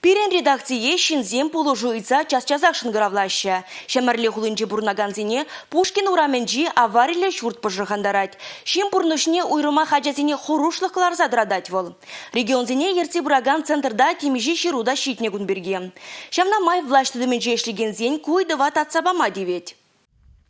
Пирен редакцие шинзем пулу жуйца час-часах шынгыравлаща. Шамарле хулынче бурнаганзине Пушкин ураменджи авариле шурт пыжыхандарать. Шим пурнышне уйрыма хаджазине хорушлықлар задрадать вол. Регионзине ерти бураган центрда тимижи шируда щитне гунберге. Шамна май влашты дыменче эшлигензен куйдыва татсабама девет.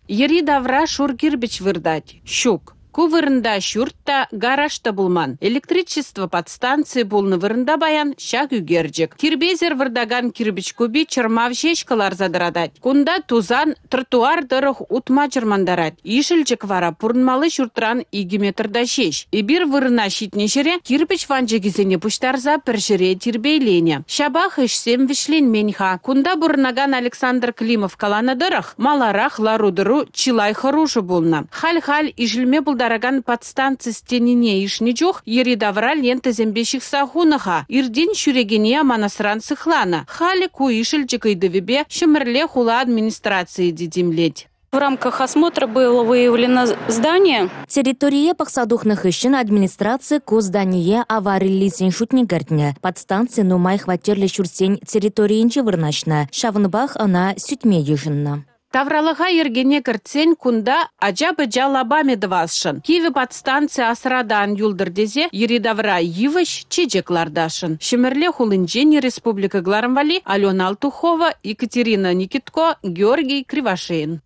Ери давра шургирбич вырдать. Щук. Кувырында шүртта гаражта булман. Электричество подстанции булны вырында баян шак үгерджек. Кирбезер вырдаган кирбич куби чырмав шешкалар задырадать. Кунда тузан тротуар дырых утма чырмандарать. Ишілчік вара пурнмалы шүртран иги метрда шеш. Ибир вырына шитнешере кирбич ванжегізіне пуштарза піршіре тирбейлене. Шабах ишсем вишлен менха. Кунда бурнаган Александр Климов калана дырых маларах ларудыру чилай хорошы булна. Халь-халь ишілме булда караган подстанция стенине ишничох еридавра лента зембещих сахунаха ирдин шурегиния манасран сыхлана хали куишельчик и довебе шамерле хула администрации дедимлеть. В рамках осмотра было выявлено здание. Территория пахсадухных ищен администрации ко зданию аварии лисен шутни гартня. Подстанция нумай хватерли шурсень территории инчевырначна. Шавнбах она сютьме южинна. Тавралыға ергене кіртсен кунда ажабы жалабаме дывасшын. Киви подстанция асрадан юлдырдезе еридавра йывыш чечеклардашын. Шемерле хулынжени республика Гларамвали Алена Алтухова, Екатерина Никитко, Георгий Кривошеин.